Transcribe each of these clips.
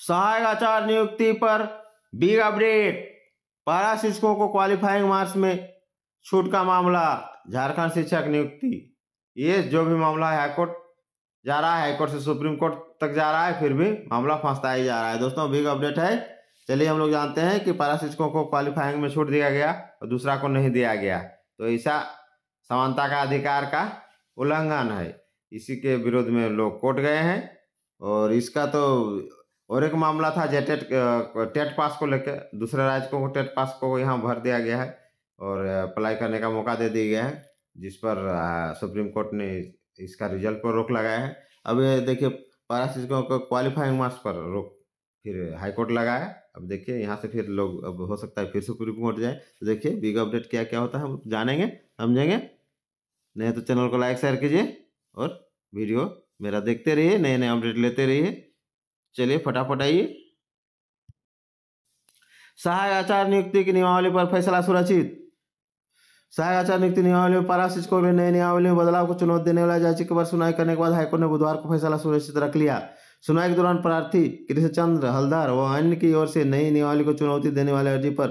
सहायक आचार्य नियुक्ति पर बिग अपडेट पारा शिक्षकों को क्वालिफाइंग मार्क्स में छूट का मामला, झारखंड शिक्षक नियुक्ति। ये जो भी मामला है हाईकोर्ट जा रहा है, हाईकोर्ट से सुप्रीम कोर्ट तक जा रहा है, फिर भी मामला फंसता ही जा रहा है। दोस्तों बिग अपडेट है। चलिए हम लोग जानते हैं कि पारा शिक्षकों को क्वालिफाइंग में छूट दिया गया और दूसरा को नहीं दिया गया। तो ऐसा समानता का अधिकार का उल्लंघन है। इसी के विरोध में लोग कोर्ट गए हैं और इसका तो और एक मामला था जे टेट टेट पास को लेकर दूसरे राज्य को टेट पास को यहाँ भर दिया गया है और अप्लाई करने का मौका दे दिया गया है, जिस पर सुप्रीम कोर्ट ने इसका रिज़ल्ट पर रोक लगाया है। अब ये देखिए पारा शिक्षकों को क्वालिफाइंग मार्क्स पर रोक, फिर हाई कोर्ट लगाया, अब देखिए यहाँ से फिर लोग, अब हो सकता है फिर सुप्रीम कोर्ट जाए। तो देखिए, बिग अपडेट क्या क्या होता है, हम जानेंगे, समझेंगे। नहीं तो चैनल को लाइक, शेयर कीजिए और वीडियो मेरा देखते रहिए नए नए अपडेट लेते रहिए। चलिए फटाफट आइए। सहायक आचार्य नियुक्ति की नियमावली पर फैसला सुरक्षित। सहायक आचार्य नियुक्ति नियमावली में पारा शिक्षकों में नई नियमावली में बदलाव को चुनौती देने वाला याचिका पर सुनवाई करने के बाद हाईकोर्ट ने बुधवार को फैसला सुरक्षित रख लिया। सुनवाई के दौरान प्रार्थी कृष्णचंद्र हलदार व अन्य की ओर से नई नियमावली को चुनौती देने वाले अर्जी पर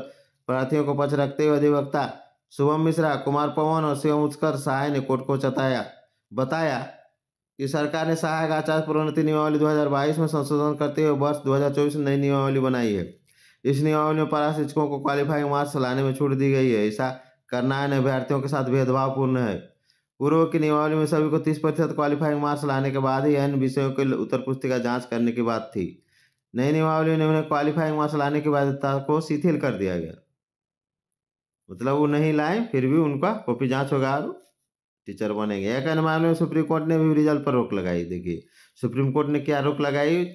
प्रार्थियों को पक्ष रखते हुए अधिवक्ता शुभम मिश्रा, कुमार पवन और शिवम उत्कर्ष सहाय ने कोर्ट को चताया बताया कि सरकार ने सहायक आचार प्रोन्नति नियमावली 2022 में संशोधन करते हुए वर्ष 2024 में नई नियमावली बनाई है। इस नियमावली में पारा शिक्षकों को क्वालिफाइंग मार्क्स लाने में छूट दी गई है। ऐसा करना है, अभ्यर्थियों के साथ भेदभावपूर्ण है। पूर्व की नियमावली में सभी को तीस प्रतिशत क्वालिफाइंग मार्क्स लाने के बाद ही अन्य विषयों के उत्तर पुस्तिका जाँच करने की बात थी। नई नियमावली में उन्हें क्वालिफाइंग मार्क्स लाने की बाध्यता को शिथिल कर दिया गया। मतलब वो नहीं लाए, फिर भी उनका कॉपी जाँच होगा टीचर बनेंगे। एक अन्य मामले में सुप्रीम कोर्ट ने भी रिज़ल्ट पर रोक लगाई। देखिए, सुप्रीम कोर्ट ने क्या रोक लगाई?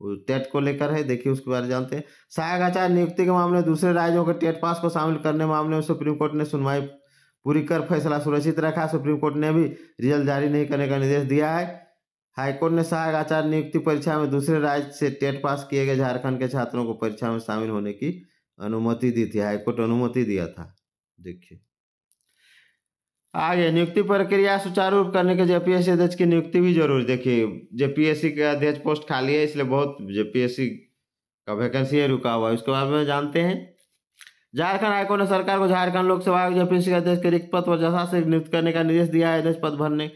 टेट को लेकर है। देखिए, उसके बारे में जानते हैं। सहायक आचार्य नियुक्ति के मामले, दूसरे राज्यों के टेट पास को शामिल करने मामले में सुप्रीम कोर्ट ने सुनवाई पूरी कर, फैसला सुरक्षित रखा। सुप्रीम कोर्ट ने भी रिज़ल्ट जारी नहीं करने का निर्देश दिया है। हाईकोर्ट ने सहायक आचार्य नियुक्ति परीक्षा में दूसरे राज्य से टेट पास किए गए झारखंड के छात्रों को परीक्षा में शामिल होने की अनुमति दी थी। हाईकोर्ट अनुमति दिया था। देखिए। आगे नियुक्ति प्रक्रिया सुचारू रूप करने के जेपीएससी अध्यक्ष की नियुक्ति भी ज़रूर देखिए। जेपीएससी के अध्यक्ष पोस्ट खाली है, इसलिए बहुत जेपीएससी का वैकेंसी है, रुका हुआ है। उसके बाद में जानते हैं। झारखंड हाईकोर्ट ने सरकार को झारखंड लोक सेवा आयोग जेपीएससी के अध्यक्ष के रिक्त पद पर से नियुक्त करने का निर्देश दिया है। अध्यक्ष पद भरने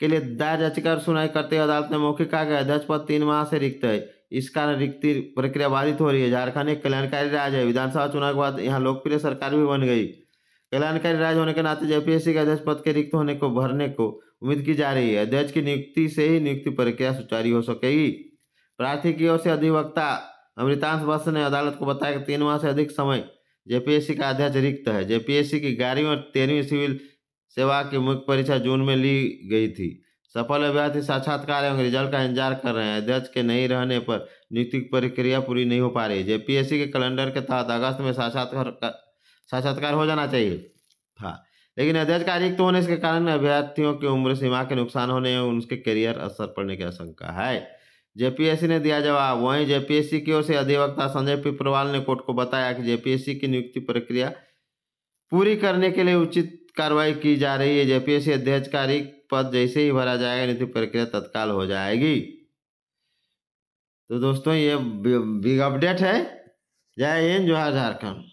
के लिए दायर याचिका सुनाई करते हुए अदालत ने मौखिक कहा गया अध्यक्ष पद तीन माह से रिक्त है। इस कारण रिक्ति प्रक्रिया बाधित हो रही है। झारखंड एक कल्याणकारी राज्य है। विधानसभा चुनाव के बाद यहाँ लोकप्रिय सरकार भी बन गई। कल्याणकारी राज्य होने के नाते जेपीएससी के अध्यक्ष पद के रिक्त होने को, भरने को उम्मीद की जा रही है, अध्यक्ष की नियुक्ति से ही नियुक्ति प्रक्रिया सुचारू हो सकेगी। प्रार्थी की ओर से अधिवक्ता अमृतांश वत्स ने अदालत को बताया कि तीन माह से अधिक समय जेपीएससी का अध्यक्ष रिक्त है जेपीएससी की ग्यारहवीं और तेरहवीं सिविल सेवा की मुख्य परीक्षा जून में ली गई थी। सफल अभ्यर्थी साक्षात्कार एवं रिज़ल्ट का इंतज़ार कर रहे हैं। अध्यक्ष के नहीं रहने पर नियुक्ति प्रक्रिया पूरी नहीं हो पा रही जेपीएससी के कैलेंडर के तहत अगस्त में साक्षात्कार साक्षात्कार हो जाना चाहिए। था। लेकिन अध्यक्ष का रिक्त होने के कारण अभ्यर्थियों की उम्र सीमा के नुकसान होने और उनके करियर असर पड़ने की आशंका है। जेपीएससी ने दिया जवाब। वहीं जेपीएससी की ओर से अधिवक्ता संजय पिपरवाल ने कोर्ट को बताया कि जेपीएससी की नियुक्ति प्रक्रिया पूरी करने के लिए उचित कार्रवाई की जा रही है। जेपीएससी अध्यक्ष का रिक्त पद जैसे ही भरा जाएगा, नियुक्ति प्रक्रिया तत्काल हो जाएगी। तो दोस्तों, ये बिग अपडेट है। जय हिंद, जोहार झारखंड।